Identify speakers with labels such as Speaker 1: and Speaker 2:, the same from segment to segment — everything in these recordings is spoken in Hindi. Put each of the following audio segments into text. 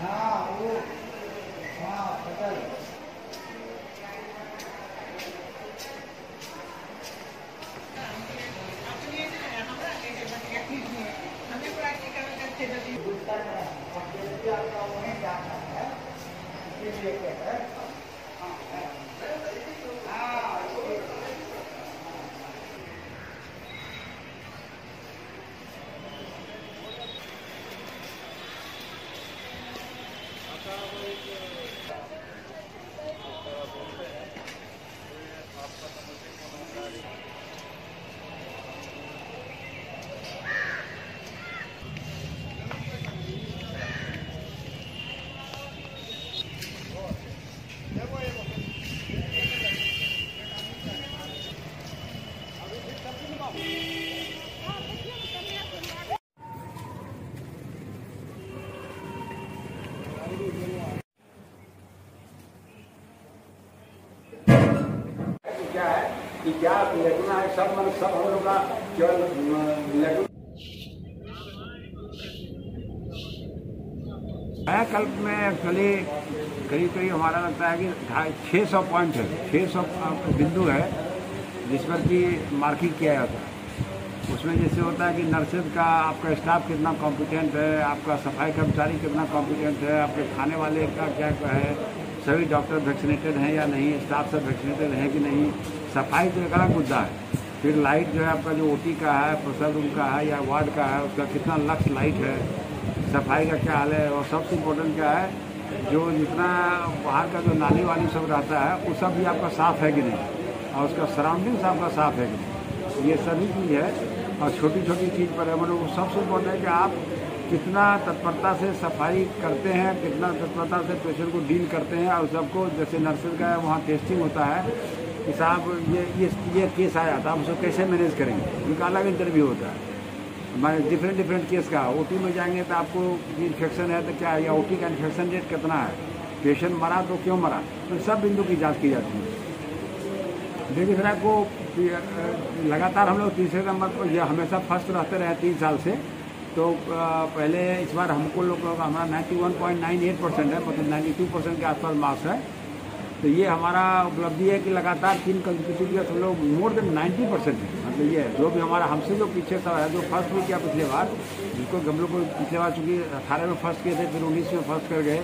Speaker 1: हाँ वो हाँ पता है। पूछता है और जब भी आपका उन्हें जाता है इसीलिए कहते हैं
Speaker 2: क्या है कि क्या लेटना है सब मतलब सब हम लोग का केवल लेटू मैं कल में एक्चुअली करीब करीब हमारा लगता है कि ढाई छः सौ पॉइंट है। छः सौ बिंदु है जिस पर कि मार्किंग किया जाता है। उसमें जैसे होता है कि नर्सेज का आपका स्टाफ कितना कॉम्पिटेंट है, आपका सफ़ाई कर्मचारी कितना कॉम्पिटेंट है, आपके खाने वाले का क्या है, सभी डॉक्टर वैक्सीनेटेड हैं या नहीं स्टाफ सब वैक्सीनेटेड है कि नहीं, सफ़ाई तो एक अलग मुद्दा है। फिर लाइट जो है आपका जो ओटी का है प्रसव रूम का है या वार्ड का है, उसका कितना लक्स लाइट है, सफ़ाई का क्या हाल है और सबसे इम्पोर्टेंट क्या है, जो जितना बाहर का जो नाली वाली सब रहता है, वो सब भी आपका साफ़ है कि नहीं और उसका सराउंडिंग्स आपका साफ़ है कि नहीं। ये सभी चीज़ है। और छोटी छोटी चीज़ पर है मतलब सबसे इम्पोर्टेंट है कि आप कितना तत्परता से सफ़ाई करते हैं, कितना तत्परता से पेशेंट को डील करते हैं और सबको, जैसे नर्सिंग का है, वहाँ टेस्टिंग होता है कि साहब ये ये ये केस आया था, हम उसको कैसे मैनेज करेंगे? उनका अलग इंटरव्यू होता है। हमारे डिफरेंट डिफरेंट केस का ओटी में जाएँगे तो आपको इन्फेक्शन है तो क्या है या ओटी का इन्फेक्शन रेट कितना है? पेशेंट मरा तो क्यों मरा? तो सब बिंदु की जाँच की जाती है। बेगूसराय को लगातार हम लोग तीसरे नंबर पर यह हमेशा फ़र्स्ट रहते रहे तीन साल से तो पहले इस बार हमको लोग हमारा 91.98 परसेंट है मतलब 92 परसेंट के आसपास मार्क्स है। तो ये हमारा उपलब्धि है कि लगातार तीन कंस्टिट्यूट हम लोग मोर देन 90 परसेंट है। मतलब ये जो भी हमारा, हमसे जो पीछे सब है जो फ़र्स्ट भी किया पिछले बार, जिसको हम लोग को पिछले बार चूँकि अठारह में फ़र्स्ट किए थे, फिर उन्नीस में फ़र्स्ट कर गए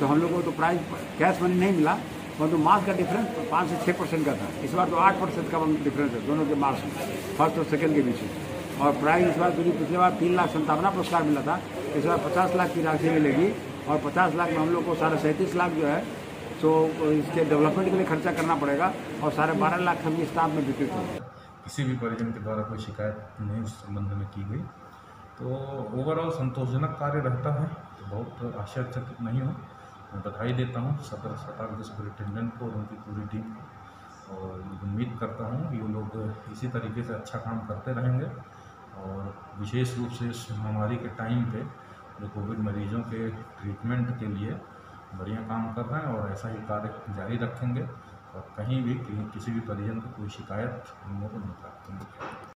Speaker 2: तो हम लोग को तो प्राइज कैश मनी नहीं मिला। परंतु मार्क्स का डिफरेंस पाँच से छः परसेंट का था। इस बार तो आठ परसेंट का डिफरेंस है, दोनों के मार्क्स में। फ़र्स्ट और सेकंड के बीच में। और प्राइज इस बार क्योंकि पिछले बार तीन लाख संतावना पुरस्कार मिला था। इस बार पचास लाख की राशि मिलेगी और पचास लाख में हम लोग को साढ़े सैंतीस लाख जो है तो इसके डेवलपमेंट के लिए खर्चा करना पड़ेगा और साढ़े बारह लाख हम स्टाफ में वितरित होगा।
Speaker 3: किसी भी परिजन के द्वारा कोई शिकायत नहीं उस संबंध में की गई। तो ओवरऑल संतोषजनक कार्य रहता है। तो बहुत आश्चर्यचकित नहीं हूँ। बधाई देता हूँ सदर के सुपरिटेंडेंट को और उनकी पूरी टीम को। और उम्मीद करता हूँ ये लोग इसी तरीके से अच्छा काम करते रहेंगे और विशेष रूप से इस महामारी के टाइम पे जो कोविड मरीजों के ट्रीटमेंट के लिए बढ़िया काम कर रहे हैं और ऐसा ही कार्य जारी रखेंगे और कहीं भी किसी भी परिजन को कोई शिकायत हम लोग को नहीं प्राप्त